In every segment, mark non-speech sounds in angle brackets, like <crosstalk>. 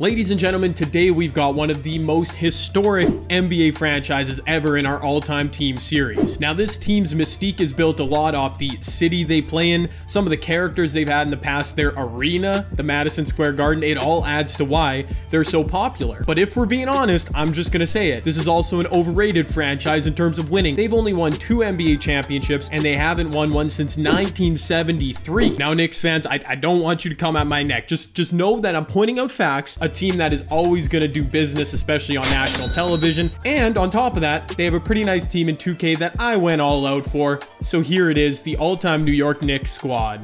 Ladies and gentlemen, today we've got one of the most historic NBA franchises ever in our all-time team series. Now this team's mystique is built a lot off the city they play in, some of the characters they've had in the past, their arena, the Madison Square Garden, it all adds to why they're so popular. But if we're being honest, I'm just gonna say it. This is also an overrated franchise in terms of winning. They've only won two NBA championships and they haven't won one since 1973. Now Knicks fans, I, I don't want you to come at my neck. Just, just know that I'm pointing out facts. A team that is always going to do business, especially on national television. And on top of that, they have a pretty nice team in 2K that I went all out for. So here it is, the all-time New York Knicks squad.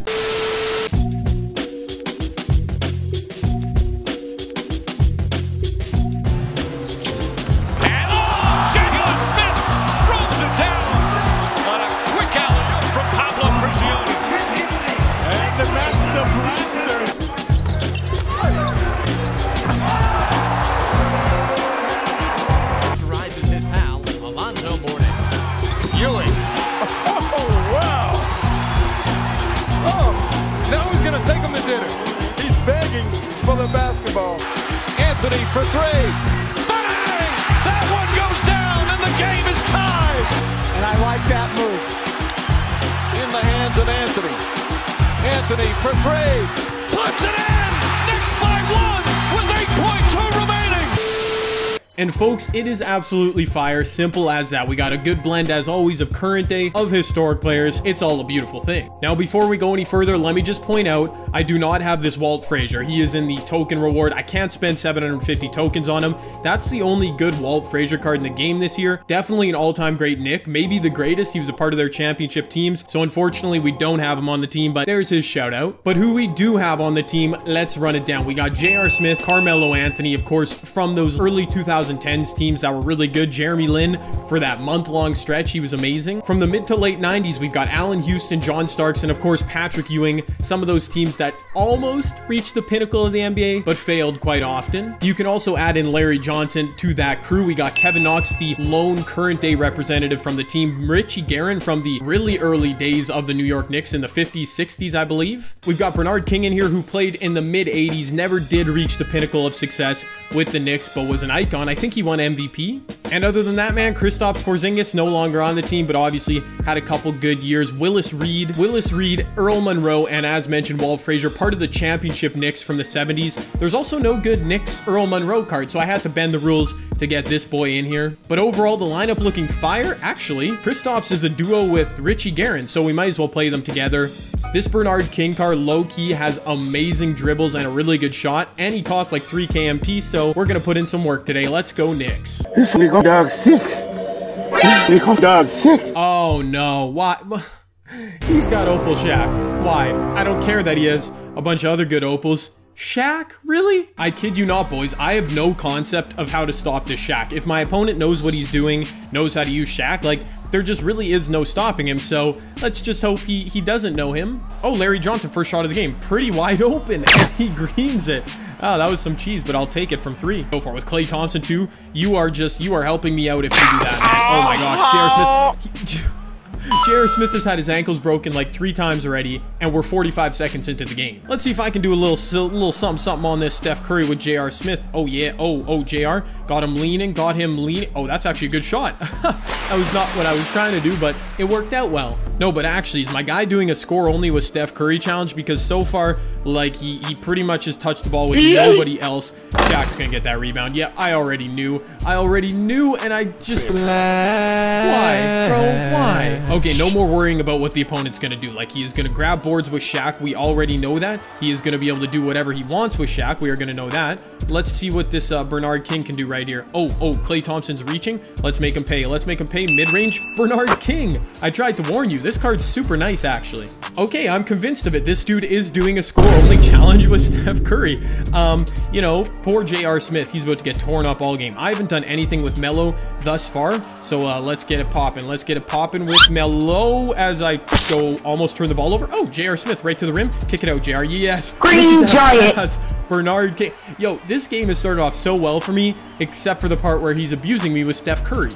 Anthony. Anthony for three. Puts it in. And folks, it is absolutely fire, simple as that. We got a good blend as always of current day, of historic players. It's all a beautiful thing. Now, before we go any further, let me just point out, I do not have this Walt Frazier. He is in the token reward. I can't spend 750 tokens on him. That's the only good Walt Frazier card in the game this year. Definitely an all-time great Knick, maybe the greatest. He was a part of their championship teams. So unfortunately, we don't have him on the team, but there's his shout out. But who we do have on the team, let's run it down. We got J.R. Smith, Carmelo Anthony, of course, from those early 2000 2010s teams that were really good. Jeremy Lin for that month-long stretch, he was amazing. From the mid to late 90s, we've got Allan Houston, John Starks, and of course Patrick Ewing, some of those teams that almost reached the pinnacle of the NBA, but failed quite often. You can also add in Larry Johnson to that crew. We got Kevin Knox, the lone current day representative from the team, Richie Guerin from the really early days of the New York Knicks in the 50s, 60s, I believe. We've got Bernard King in here who played in the mid 80s, never did reach the pinnacle of success with the Knicks, but was an icon. I think he won MVP. And other than that, man, Kristaps Porzingis no longer on the team, but obviously had a couple good years. Willis Reed, Willis Reed, Earl Monroe, and as mentioned, Walt Frazier, part of the championship Knicks from the 70s. There's also no good Knicks Earl Monroe card, so I had to bend the rules to get this boy in here. But overall, the lineup looking fire. Actually, Kristaps is a duo with Richie Guerin, so we might as well play them together. This Bernard King car low-key has amazing dribbles and a really good shot, and he costs like 3 KMP, so we're gonna put in some work today. Let's go Knicks. This nigga dog sick. This nigga dog sick. Oh no, why? <laughs> He's got Opal Shaq. Why? I don't care that he has a bunch of other good Opals. Shaq? Really? I kid you not, boys. I have no concept of how to stop this Shaq. If my opponent knows what he's doing, knows how to use Shaq, like, there just really is no stopping him, so let's just hope he, he doesn't know him. Oh, Larry Johnson, first shot of the game. Pretty wide open, <laughs> and he greens it. Oh, that was some cheese, but I'll take it from three. Go for it with Klay Thompson, too. You are just, you are helping me out if you do that, man. Oh my gosh, J.R. Smith. <laughs> <laughs> J.R. Smith has had his ankles broken like three times already, and we're 45 seconds into the game. Let's see if I can do a little little something something on this Steph Curry with J.R. Smith. Oh yeah, oh, oh, J.R. Got him leaning, got him leaning. Oh, that's actually a good shot. <laughs> that was not what I was trying to do, but it worked out well. No, but actually, is my guy doing a score only with Steph Curry challenge? Because so far, like, he, he pretty much has touched the ball with nobody else. Shaq's gonna get that rebound. Yeah, I already knew. I already knew, and I just... Why? Bro, why? Okay, no more worrying about what the opponent's gonna do. Like, he is gonna grab boards with Shaq. We already know that. He is gonna be able to do whatever he wants with Shaq. We are gonna know that. Let's see what this uh, Bernard King can do right here. Oh, oh, Klay Thompson's reaching. Let's make him pay. Let's make him pay. Mid-range Bernard King. I tried to warn you. This card's super nice, actually. Okay, I'm convinced of it. This dude is doing a score-only challenge with <laughs> Steph Curry. Um, you know, poor J.R. Smith. He's about to get torn up all game. I haven't done anything with Melo thus far, so uh, let's get it popping. Let's get it popping with Melo as I go almost turn the ball over. Oh, J.R. Smith right to the rim. Kick it out, J.R. Yes. Green Giant. <laughs> Bernard King. Yo, this game has started off so well for me, except for the part where he's abusing me with Steph Curry.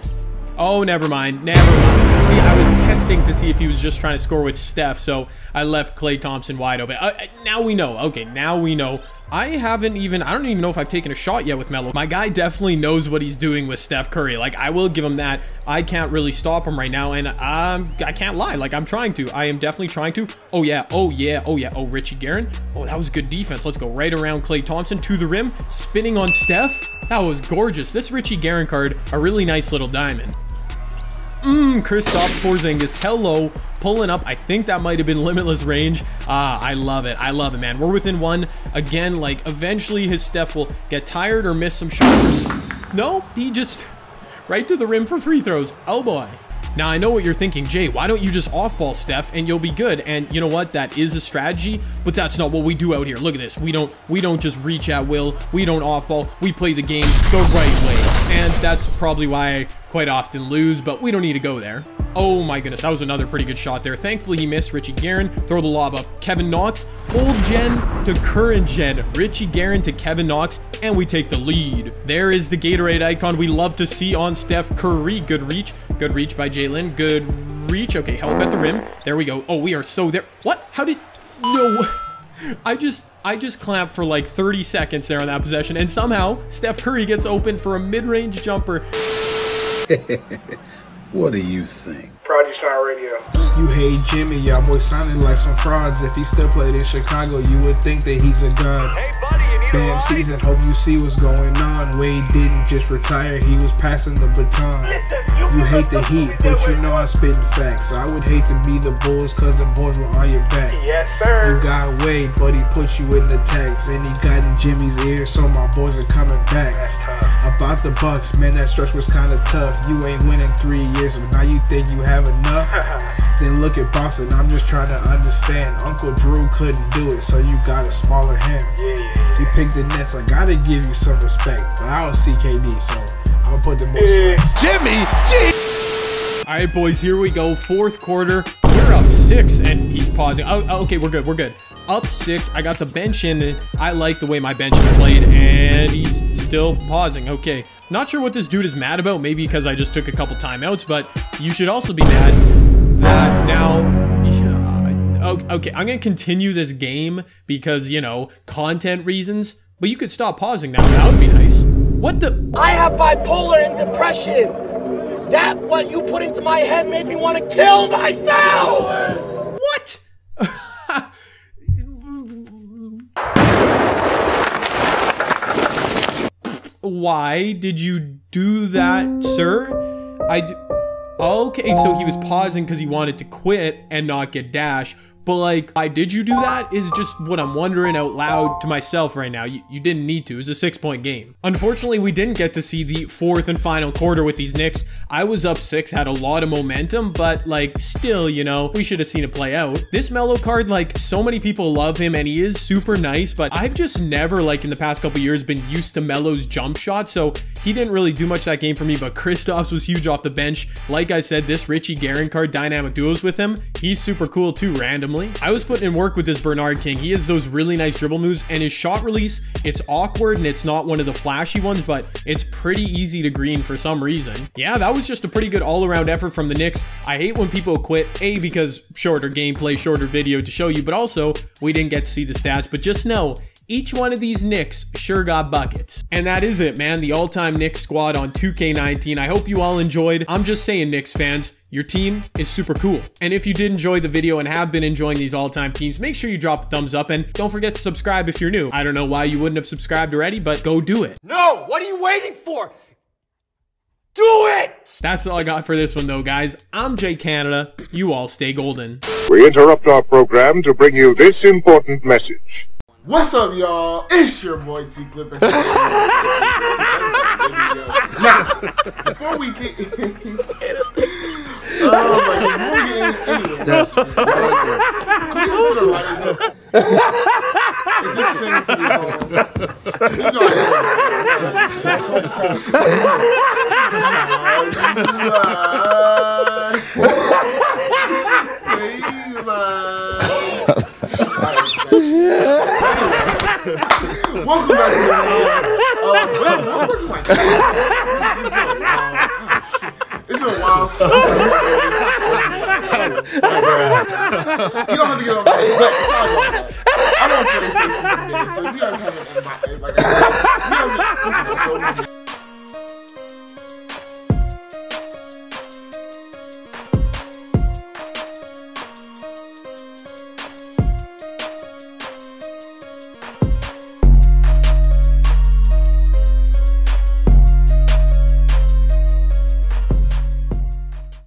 Oh, never mind. Never mind. See, I was testing to see if he was just trying to score with Steph, so I left Klay Thompson wide open. Uh, now we know. Okay, now we know I haven't even, I don't even know if I've taken a shot yet with Melo. My guy definitely knows what he's doing with Steph Curry. Like, I will give him that. I can't really stop him right now, and um, I can't lie. Like, I'm trying to. I am definitely trying to. Oh, yeah. Oh, yeah. Oh, yeah. Oh, Richie Guerin. Oh, that was good defense. Let's go right around Klay Thompson to the rim, spinning on Steph. That was gorgeous. This Richie Guerin card, a really nice little diamond. Mmm, Kristaps Porzingis, hello, pulling up. I think that might have been limitless range. Ah, I love it. I love it, man. We're within one. Again, like, eventually his Steph will get tired or miss some shots or... No, he just... Right to the rim for free throws. Oh, boy. Now, I know what you're thinking, Jay, why don't you just off-ball Steph and you'll be good? And you know what? That is a strategy, but that's not what we do out here. Look at this. We don't we don't just reach at will. We don't off-ball. We play the game the right way. And that's probably why I quite often lose, but we don't need to go there. Oh my goodness, that was another pretty good shot there. Thankfully, he missed Richie Guerin. Throw the lob up. Kevin Knox, old gen to current gen. Richie Guerin to Kevin Knox, and we take the lead. There is the Gatorade icon we love to see on Steph Curry. Good reach. Good reach by Jalen. Good reach. Okay, help at the rim. There we go. Oh, we are so there. What? How did... No... <laughs> I just I just clamped for like 30 seconds there on that possession, and somehow Steph Curry gets open for a mid-range jumper. <laughs> what do you think? Prodigy Shine Radio. You hate Jimmy, y'all boy sounded like some frauds. If he still played in Chicago, you would think that he's a god. Hey, buddy, you need Bam season, hope you see what's going on. Wade didn't just retire, he was passing the baton. You hate the heat, but you know I'm spitting facts. I would hate to be the Bulls, cause them boys were on your back. Yes, sir. You got Wade, but he put you in the tags, and he got in Jimmy's ear, so my boys are coming back. About the Bucks, man, that stretch was kinda tough. You ain't winning three years, but now you think you have enough? <laughs> then look at Boston, I'm just trying to understand. Uncle Drew couldn't do it, so you got a smaller him. You picked the Nets, I gotta give you some respect, but I don't see KD, so I'm gonna put them boys next. Jimmy G. All right, boys, here we go. Fourth quarter. We're up six, and he's pausing. Oh, oh, okay, we're good. We're good. Up six. I got the bench in, and I like the way my bench is played, and he's still pausing. Okay. Not sure what this dude is mad about. Maybe because I just took a couple timeouts, but you should also be mad that now okay, I'm gonna continue this game because, you know, content reasons, but you could stop pausing now. That would be nice. What the? I have bipolar and depression. That what you put into my head made me want to kill myself. What? <laughs> Why did you do that, sir? I. D- okay, so he was pausing because he wanted to quit and not get dash. But like, why did you do that is just what I'm wondering out loud to myself right now. You, you didn't need to. It was a six point game. Unfortunately, we didn't get to see the fourth and final quarter with these Knicks. I was up six, had a lot of momentum, but like still, you know, we should have seen it play out. This Melo card, like so many people love him and he is super nice, but I've just never like in the past couple years been used to Melo's jump shot. So he didn't really do much that game for me, but Kristaps was huge off the bench. Like I said, this Richie Guerin card dynamic duos with him, he's super cool too randomly. I was putting in work with this Bernard King. He has those really nice dribble moves and his shot release, it's awkward and it's not one of the flashy ones, but it's pretty easy to green for some reason. Yeah, that was just a pretty good all-around effort from the Knicks. I hate when people quit, A, because shorter gameplay, shorter video to show you, but also we didn't get to see the stats, but just know each one of these Knicks sure got buckets. And that is it, man. The all-time Knicks squad on 2K19. I hope you all enjoyed. I'm just saying, Knicks fans, your team is super cool. And if you did enjoy the video and have been enjoying these all-time teams, make sure you drop a thumbs up and don't forget to subscribe if you're new. I don't know why you wouldn't have subscribed already, but go do it. No, what are you waiting for? Do it! That's all I got for this one though, guys. I'm Jay Canada. You all stay golden. We interrupt our program to bring you this important message. What's up, y'all? It's your boy T Clip. now, before we get, oh my god, before we get in, anyway, That's can we just put our lighters up and just sing to this song? You go ahead. Welcome back to the. Uh, well, welcome to my oh. It's been a while since You don't have to get on that. But besides all that, I'm on PlayStation today, so if you guys haven't, like I if you haven't